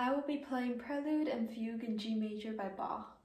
I will be playing Prelude and Fugue in G major by Bach.